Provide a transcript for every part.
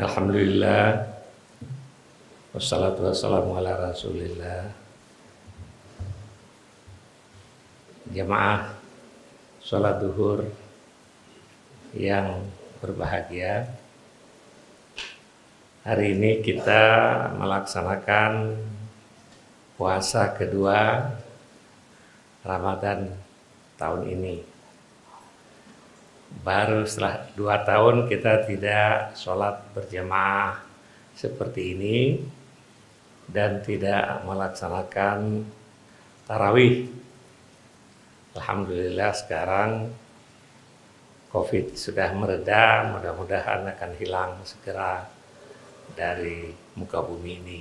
Alhamdulillah. Wassalatu wassalamu ala rasulillah. Jamaah Sholat duhur Yang berbahagia Hari ini kita melaksanakan Puasa kedua Ramadan tahun ini baru setelah dua tahun kita tidak sholat berjamaah seperti ini dan tidak melaksanakan tarawih. Alhamdulillah sekarang COVID sudah mereda, mudah-mudahan akan hilang segera dari muka bumi ini.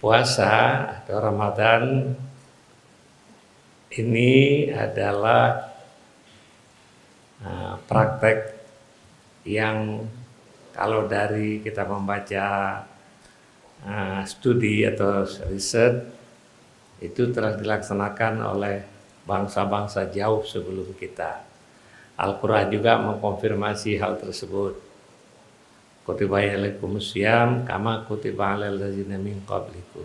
Puasa atau Ramadan ini adalah uh, praktek yang kalau dari kita membaca uh, studi atau riset itu telah dilaksanakan oleh bangsa-bangsa jauh sebelum kita. Al-Quran juga mengkonfirmasi hal tersebut. Kutiba alaikum syam kama kutiba alal min qablikum.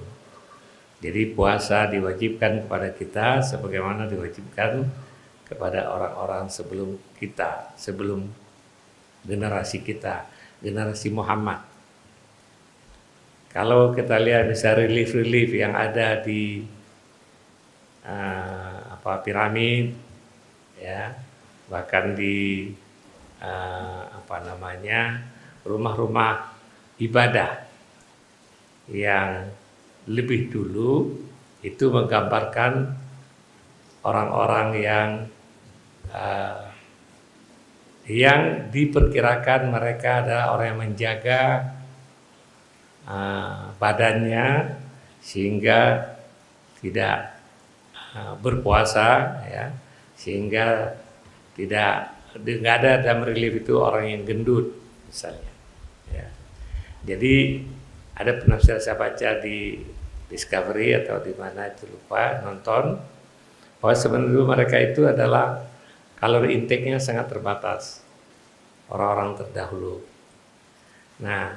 Jadi puasa diwajibkan kepada kita sebagaimana diwajibkan kepada orang-orang sebelum kita, sebelum generasi kita, generasi Muhammad. Kalau kita lihat misalnya relief-relief yang ada di uh, apa piramid, ya, bahkan di uh, apa namanya rumah-rumah ibadah yang lebih dulu itu menggambarkan orang-orang yang uh, yang diperkirakan mereka adalah orang yang menjaga uh, badannya sehingga tidak berpuasa ya. Sehingga tidak nggak ada dalam relief itu orang yang gendut misalnya ya. Jadi ada penafsiran saya baca di Discovery atau di mana itu lupa nonton. Bahwa sebenarnya mereka itu adalah kalori intake-nya sangat terbatas orang-orang terdahulu. Nah,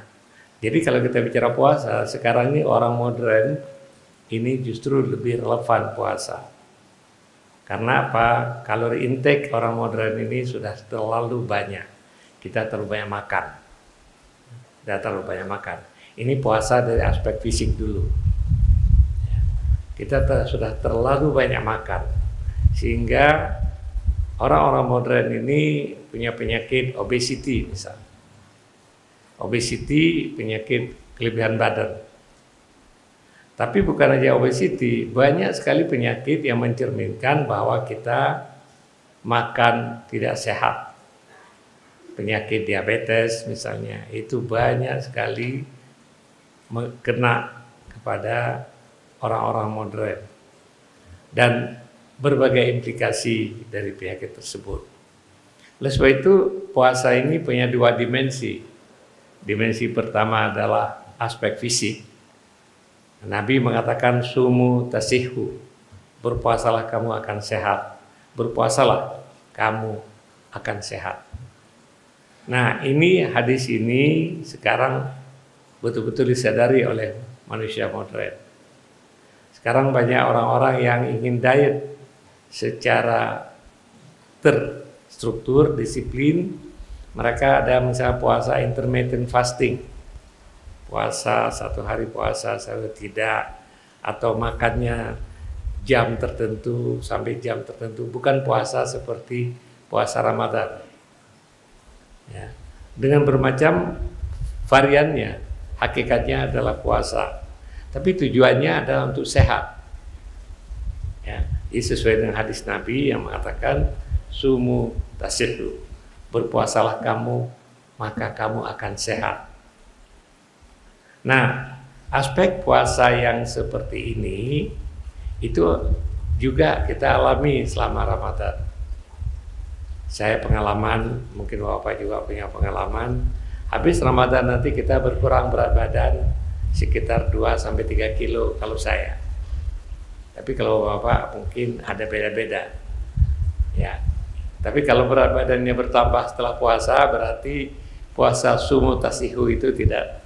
jadi kalau kita bicara puasa sekarang ini orang modern ini justru lebih relevan puasa. Karena apa? Kalori intake orang modern ini sudah terlalu banyak. Kita terlalu banyak makan. Sudah terlalu banyak makan. Ini puasa dari aspek fisik dulu kita ter, sudah terlalu banyak makan sehingga orang-orang modern ini punya penyakit obesity misalnya obesity penyakit kelebihan badan tapi bukan aja obesity banyak sekali penyakit yang mencerminkan bahwa kita makan tidak sehat penyakit diabetes misalnya itu banyak sekali kena kepada orang-orang modern dan berbagai implikasi dari penyakit tersebut. Oleh sebab itu puasa ini punya dua dimensi. Dimensi pertama adalah aspek fisik. Nabi mengatakan sumu tasihu. Berpuasalah kamu akan sehat. Berpuasalah kamu akan sehat. Nah, ini hadis ini sekarang betul-betul disadari oleh manusia modern. Sekarang banyak orang-orang yang ingin diet secara terstruktur, disiplin. Mereka ada misalnya puasa intermittent fasting. Puasa satu hari puasa, satu tidak. Atau makannya jam tertentu sampai jam tertentu. Bukan puasa seperti puasa Ramadan. Ya. Dengan bermacam variannya, hakikatnya adalah puasa tapi tujuannya adalah untuk sehat. Ya, ini sesuai dengan hadis Nabi yang mengatakan sumu tasihu. Berpuasalah kamu, maka kamu akan sehat. Nah, aspek puasa yang seperti ini itu juga kita alami selama Ramadan. Saya pengalaman, mungkin Bapak juga punya pengalaman. Habis Ramadan nanti kita berkurang berat badan sekitar 2 sampai 3 kilo kalau saya. Tapi kalau Bapak mungkin ada beda-beda. Ya. Tapi kalau berat badannya bertambah setelah puasa berarti puasa sumu tasihu itu tidak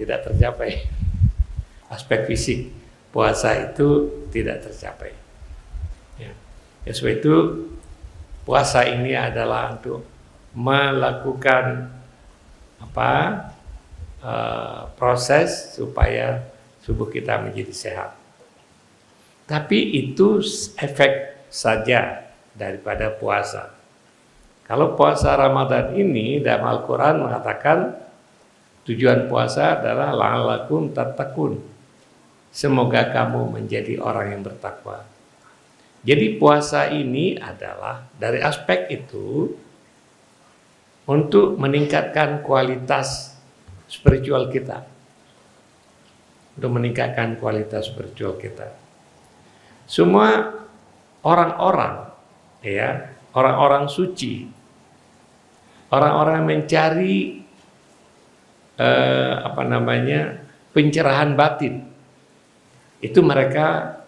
tidak tercapai. Aspek fisik puasa itu tidak tercapai. Ya. ya sebab itu puasa ini adalah untuk melakukan apa uh, proses supaya tubuh kita menjadi sehat. Tapi itu efek saja daripada puasa. Kalau puasa Ramadan ini dalam Al-Quran mengatakan tujuan puasa adalah la'alakum tatakun. Semoga kamu menjadi orang yang bertakwa. Jadi puasa ini adalah dari aspek itu untuk meningkatkan kualitas spiritual kita. Untuk meningkatkan kualitas spiritual kita. Semua orang-orang ya, orang-orang suci, orang-orang mencari eh, apa namanya? pencerahan batin. Itu mereka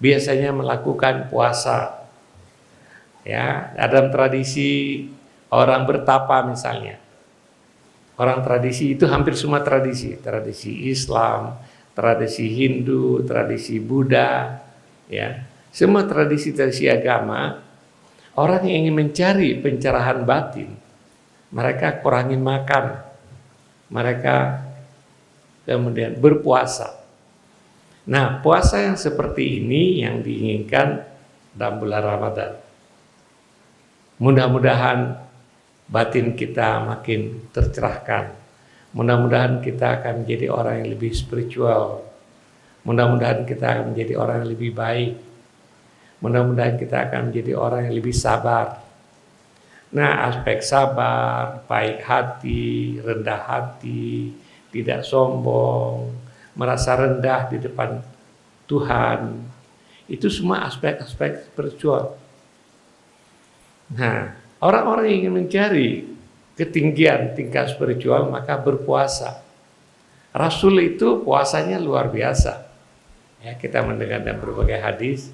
biasanya melakukan puasa. Ya, dalam tradisi orang bertapa misalnya. Orang tradisi itu hampir semua tradisi, tradisi Islam, tradisi Hindu, tradisi Buddha, ya semua tradisi-tradisi agama orang yang ingin mencari pencerahan batin mereka kurangi makan mereka kemudian berpuasa nah puasa yang seperti ini yang diinginkan dalam bulan Ramadan mudah-mudahan batin kita makin tercerahkan mudah-mudahan kita akan menjadi orang yang lebih spiritual Mudah-mudahan kita akan menjadi orang yang lebih baik. Mudah-mudahan kita akan menjadi orang yang lebih sabar. Nah, aspek sabar, baik hati, rendah hati, tidak sombong, merasa rendah di depan Tuhan. Itu semua aspek-aspek spiritual. Nah, orang-orang yang ingin mencari ketinggian tingkat spiritual maka berpuasa. Rasul itu puasanya luar biasa. Ya, kita mendengar dalam berbagai hadis,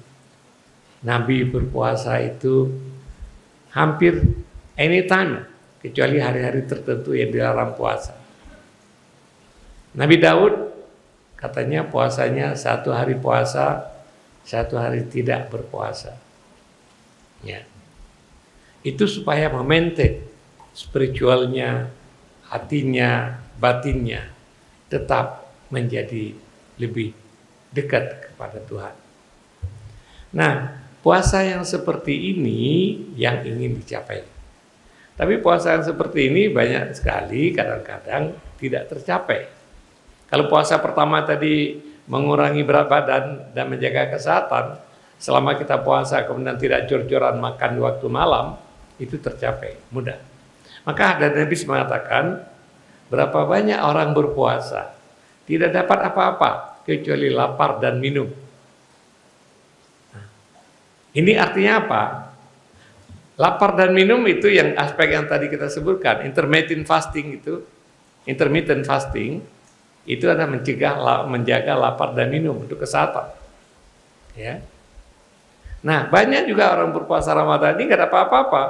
Nabi berpuasa itu hampir anytime, kecuali hari-hari tertentu yang dilarang puasa. Nabi Daud katanya puasanya satu hari puasa, satu hari tidak berpuasa. Ya. Itu supaya memaintain spiritualnya, hatinya, batinnya tetap menjadi lebih dekat kepada Tuhan. Nah, puasa yang seperti ini yang ingin dicapai. Tapi puasa yang seperti ini banyak sekali kadang-kadang tidak tercapai. Kalau puasa pertama tadi mengurangi berat badan dan menjaga kesehatan, selama kita puasa kemudian tidak jor-joran makan di waktu malam, itu tercapai, mudah. Maka ada Nabi mengatakan, berapa banyak orang berpuasa, tidak dapat apa-apa, kecuali lapar dan minum. Nah, ini artinya apa? Lapar dan minum itu yang aspek yang tadi kita sebutkan, intermittent fasting itu, intermittent fasting itu adalah mencegah menjaga lapar dan minum untuk kesehatan. Ya. Nah, banyak juga orang berpuasa Ramadan ini nggak ada apa-apa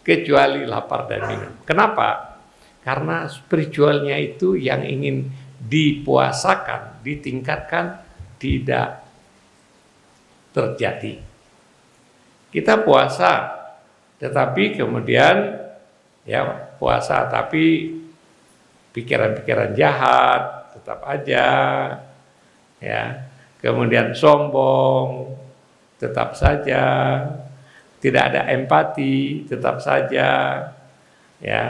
kecuali lapar dan minum. Kenapa? Karena spiritualnya itu yang ingin dipuasakan, ditingkatkan, tidak terjadi. Kita puasa, tetapi kemudian ya puasa tapi pikiran-pikiran jahat tetap aja ya. Kemudian sombong tetap saja. Tidak ada empati tetap saja ya.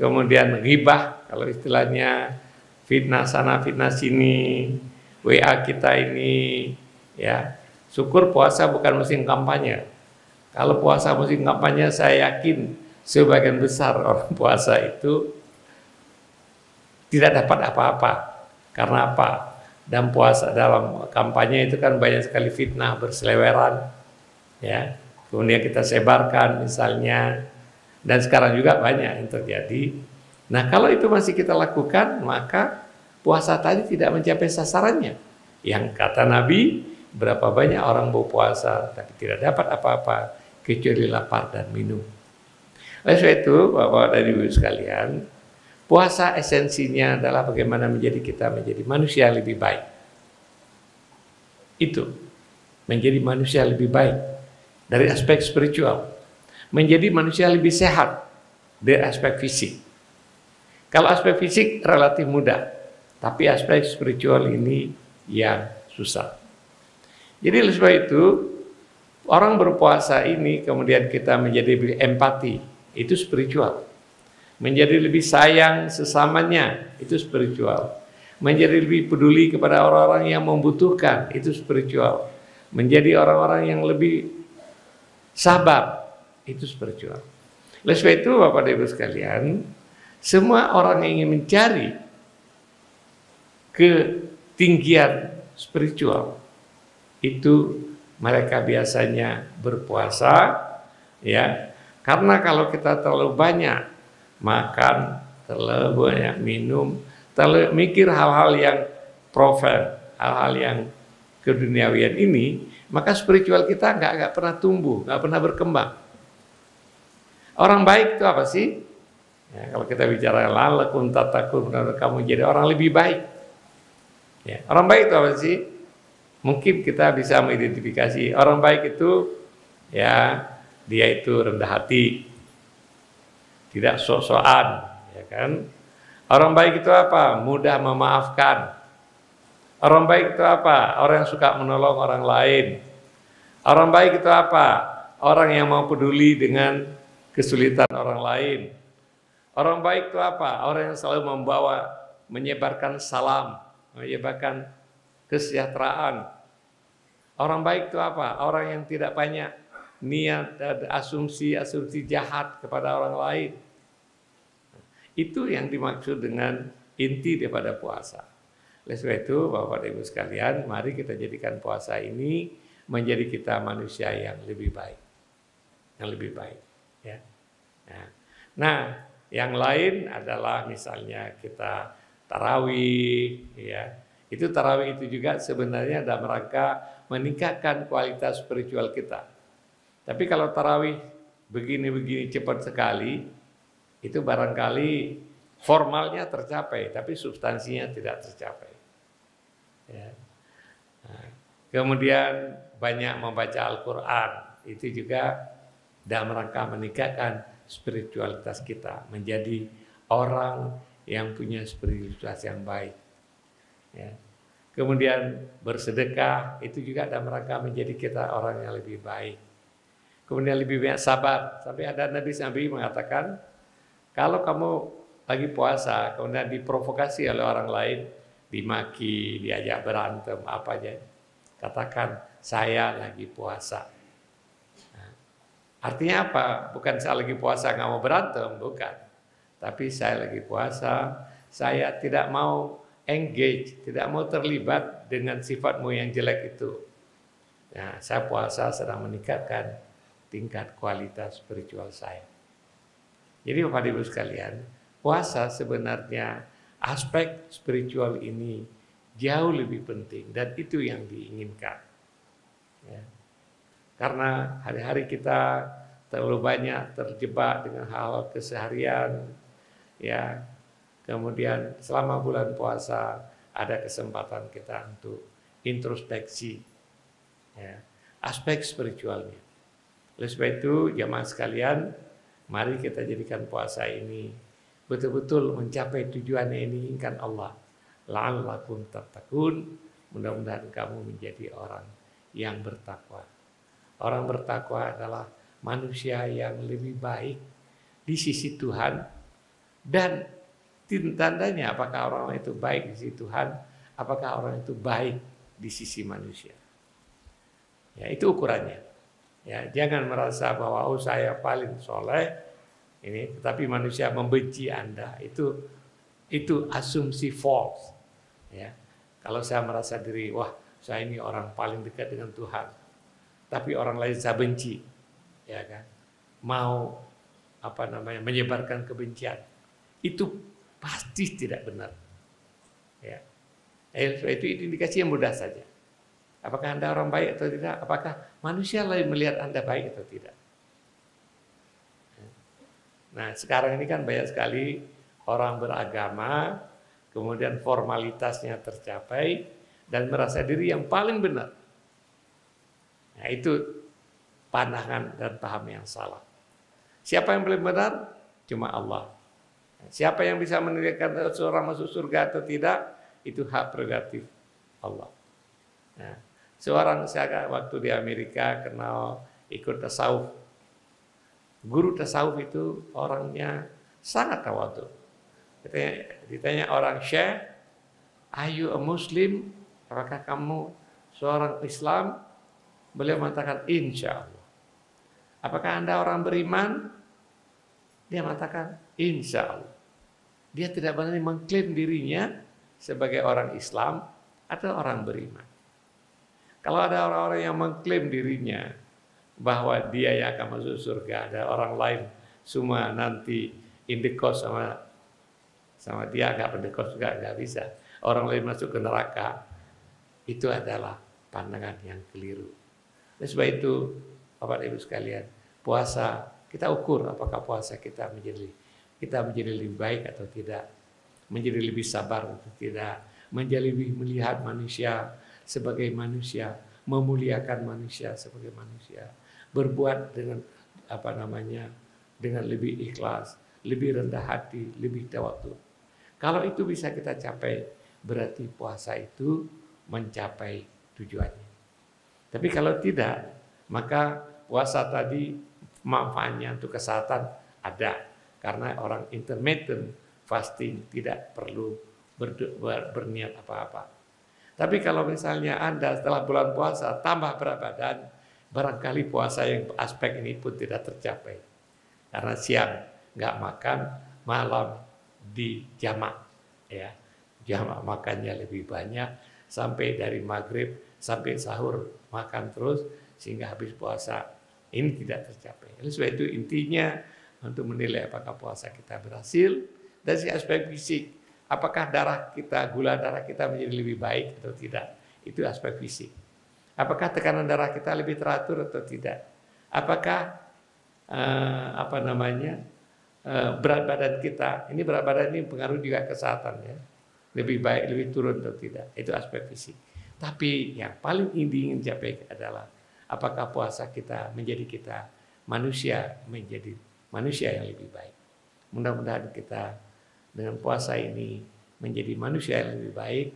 Kemudian ribah kalau istilahnya fitnah sana fitnah sini WA kita ini ya. Syukur puasa bukan musim kampanye kalau puasa musim kampanye saya yakin sebagian besar orang puasa itu tidak dapat apa-apa. Karena apa? Dan puasa dalam kampanye itu kan banyak sekali fitnah berseleweran ya. Kemudian kita sebarkan misalnya dan sekarang juga banyak yang terjadi. Nah kalau itu masih kita lakukan maka puasa tadi tidak mencapai sasarannya. Yang kata Nabi berapa banyak orang berpuasa tapi tidak dapat apa-apa kecuali lapar dan minum oleh sebab itu Bapak dan Ibu sekalian Puasa esensinya adalah bagaimana menjadi kita menjadi manusia lebih baik. Itu menjadi manusia lebih baik dari aspek spiritual. Menjadi manusia lebih sehat dari aspek fisik. Kalau aspek fisik relatif mudah, tapi aspek spiritual ini yang susah. Jadi oleh sebab itu orang berpuasa ini kemudian kita menjadi lebih empati, itu spiritual. Menjadi lebih sayang sesamanya itu spiritual. Menjadi lebih peduli kepada orang-orang yang membutuhkan itu spiritual. Menjadi orang-orang yang lebih sabar itu spiritual. Oleh sebab itu Bapak dan Ibu sekalian semua orang yang ingin mencari ketinggian spiritual itu mereka biasanya berpuasa ya karena kalau kita terlalu banyak makan, terlalu banyak minum, terlalu mikir hal-hal yang profil, hal-hal yang keduniawian ini, maka spiritual kita nggak nggak pernah tumbuh, nggak pernah berkembang. Orang baik itu apa sih? Ya, kalau kita bicara lalakun tatakun, kamu jadi orang lebih baik. Ya, orang baik itu apa sih? Mungkin kita bisa mengidentifikasi orang baik itu ya dia itu rendah hati, tidak sok-sokan, ya kan? Orang baik itu apa? Mudah memaafkan. Orang baik itu apa? Orang yang suka menolong orang lain. Orang baik itu apa? Orang yang mau peduli dengan kesulitan orang lain. Orang baik itu apa? Orang yang selalu membawa, menyebarkan salam, menyebarkan kesejahteraan. Orang baik itu apa? Orang yang tidak banyak niat asumsi-asumsi jahat kepada orang lain. Itu yang dimaksud dengan inti daripada puasa. Oleh sebab itu, Bapak dan Ibu sekalian, mari kita jadikan puasa ini menjadi kita manusia yang lebih baik. Yang lebih baik. Ya. Nah, nah yang lain adalah misalnya kita tarawih, ya. Itu tarawih itu juga sebenarnya dalam rangka meningkatkan kualitas spiritual kita. Tapi kalau tarawih begini-begini cepat sekali, itu barangkali formalnya tercapai, tapi substansinya tidak tercapai. Ya. Nah, kemudian banyak membaca Al-Quran, itu juga dalam rangka meningkatkan spiritualitas kita, menjadi orang yang punya spiritualitas yang baik. Ya. Kemudian bersedekah, itu juga dalam rangka menjadi kita orang yang lebih baik. Kemudian lebih banyak sabar, sampai ada Nabi-Nabi mengatakan, kalau kamu lagi puasa, kemudian diprovokasi oleh orang lain, dimaki, diajak berantem, apa aja, katakan saya lagi puasa. Nah, artinya apa? Bukan saya lagi puasa nggak mau berantem, bukan. Tapi saya lagi puasa, saya tidak mau engage, tidak mau terlibat dengan sifatmu yang jelek itu. Nah, saya puasa sedang meningkatkan tingkat kualitas spiritual saya. Jadi Bapak Ibu sekalian, puasa sebenarnya aspek spiritual ini jauh lebih penting dan itu yang diinginkan. Ya. Karena hari-hari kita terlalu banyak terjebak dengan hal keseharian, ya. Kemudian selama bulan puasa ada kesempatan kita untuk introspeksi, ya. aspek spiritualnya. Oleh sebab itu, jamaah sekalian, Mari kita jadikan puasa ini betul-betul mencapai tujuan yang diinginkan Allah. La'allakum tattaqun. Mudah-mudahan kamu menjadi orang yang bertakwa. Orang bertakwa adalah manusia yang lebih baik di sisi Tuhan dan tandanya apakah orang itu baik di sisi Tuhan, apakah orang itu baik di sisi manusia. Ya, itu ukurannya. Ya, jangan merasa bahwa oh saya paling soleh ini, tetapi manusia membenci Anda. Itu itu asumsi false. Ya. Kalau saya merasa diri, wah saya ini orang paling dekat dengan Tuhan, tapi orang lain saya benci, ya kan? Mau apa namanya menyebarkan kebencian, itu pasti tidak benar. Ya. Eh, itu indikasi yang mudah saja. Apakah Anda orang baik atau tidak? Apakah manusia lain melihat Anda baik atau tidak? Nah, sekarang ini kan banyak sekali orang beragama, kemudian formalitasnya tercapai, dan merasa diri yang paling benar. Nah, itu pandangan dan paham yang salah. Siapa yang paling benar? Cuma Allah. Siapa yang bisa menilaikan seorang masuk surga atau tidak? Itu hak prerogatif Allah. Nah, seorang saya waktu di Amerika kenal ikut tasawuf guru tasawuf itu orangnya sangat tawadu. Ditanya, ditanya orang Syekh, are you a Muslim? Apakah kamu seorang Islam? Beliau mengatakan, insya Allah. Apakah anda orang beriman? Dia mengatakan, insya Allah. Dia tidak berani mengklaim dirinya sebagai orang Islam atau orang beriman. Kalau ada orang-orang yang mengklaim dirinya bahwa dia yang akan masuk surga ada orang lain semua nanti indekos sama sama dia nggak pendekos juga nggak bisa orang lain masuk ke neraka itu adalah pandangan yang keliru. Dan sebab itu Bapak Ibu sekalian puasa kita ukur apakah puasa kita menjadi kita menjadi lebih baik atau tidak menjadi lebih sabar atau tidak menjadi lebih melihat manusia sebagai manusia memuliakan manusia sebagai manusia berbuat dengan apa namanya dengan lebih ikhlas, lebih rendah hati, lebih tawadu. Kalau itu bisa kita capai, berarti puasa itu mencapai tujuannya. Tapi kalau tidak, maka puasa tadi manfaatnya untuk kesehatan ada karena orang intermittent fasting tidak perlu ber, ber, berniat apa-apa. Tapi kalau misalnya Anda setelah bulan puasa tambah berat badan, barangkali puasa yang aspek ini pun tidak tercapai. Karena siang nggak makan, malam di jamak, ya jamak makannya lebih banyak sampai dari maghrib sampai sahur makan terus sehingga habis puasa ini tidak tercapai. Oleh sebab itu intinya untuk menilai apakah puasa kita berhasil dari si aspek fisik, apakah darah kita gula darah kita menjadi lebih baik atau tidak itu aspek fisik. Apakah tekanan darah kita lebih teratur atau tidak? Apakah uh, apa namanya uh, berat badan kita? Ini berat badan ini pengaruh juga kesehatan ya. Lebih baik, lebih turun atau tidak? Itu aspek fisik. Tapi yang paling ingin capai adalah apakah puasa kita menjadi kita manusia menjadi manusia yang lebih baik. Mudah-mudahan kita dengan puasa ini menjadi manusia yang lebih baik.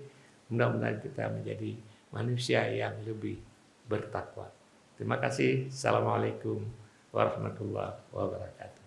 Mudah-mudahan kita menjadi manusia yang lebih bertakwa. Terima kasih. Assalamualaikum warahmatullahi wabarakatuh.